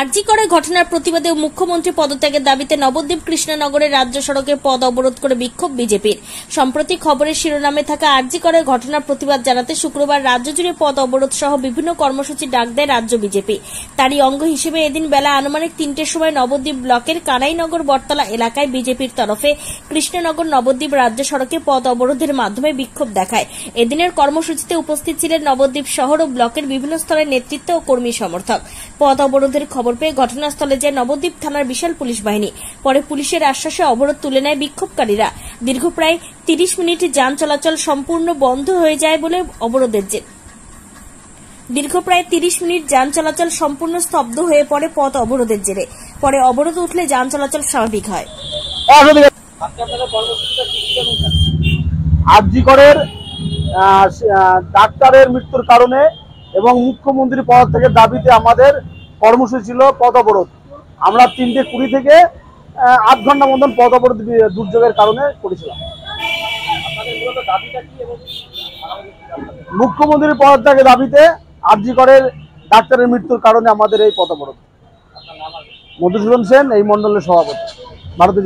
আরজি করে ঘটনার প্রতিবাদে মুখ্যমন্ত্রী পদত্যাগের দাবিতে নবদ্বীপ কৃষ্ণনগরের রাজ্য সড়কে পদ অবরোধ করে বিক্ষোভ বিজেপির। সম্প্রতি খবরের শিরোনামে থাকা আরজি করে ঘটনার প্রতিবাদ জানাতে শুক্রবার রাজ্য জুড়ে পদ অবরোধ সহ বিভিন্ন কর্মসূচি ডাক দেয় রাজ্য বিজেপি। তারই অঙ্গ হিসেবে এদিন বেলা আনুমানিক তিনটের সময় নবদ্বীপ ব্লকের কানাইনগর বটতলা এলাকায় বিজেপির তরফে কৃষ্ণনগর নবদ্বীপ রাজ্য সড়কে পদ অবরোধের মাধ্যমে বিক্ষোভ দেখায়। এদিনের কর্মসূচিতে উপস্থিত ছিলেন নবদ্বীপ শহর ও ব্লকের বিভিন্ন স্তরের নেতৃত্ব ও কর্মী সমর্থক। পথ অবরোধের পেয়ে ঘটনাস্থলে যায় নবদ্বীপ থানার বিশাল পুলিশ বাহিনী। পরে পুলিশের আশ্বাসে অবরোধ তুলে নেয় বিক্ষোভকারীরা। দীর্ঘ প্রায় তিরিশ মিনিট যান চলাচল সম্পূর্ণ বন্ধ হয়ে যায় বলে অবরোধের জের। দীর্ঘ প্রায় তিরিশ মিনিট যান চলাচল সম্পূর্ণ স্তব্ধ হয়ে পড়ে পথ অবরোধের জেরে। পরে অবরোধ উঠলে যান চলাচল স্বাভাবিক হয়। আরজিকরের ডাক্তারের মৃত্যুর কারণে এবং মুখ্যমন্ত্রী পদ থেকে দাবিতে আমাদের কর্মসূচি ছিল পথ অবরোধ আমরা তিনটে কুড়ি থেকে আধ ঘণ্টা মতন পথ অবরোধ দুর্যোগের কারণে করেছিলাম। মুখ্যমন্ত্রীর পদত্যাগের দাবিতে আরজিকরের ডাক্তারের মৃত্যুর কারণে আমাদের এই পথ অবরোধ মধুসূদন সেন, এই মন্ডলের সভাপতি। ভারতীয়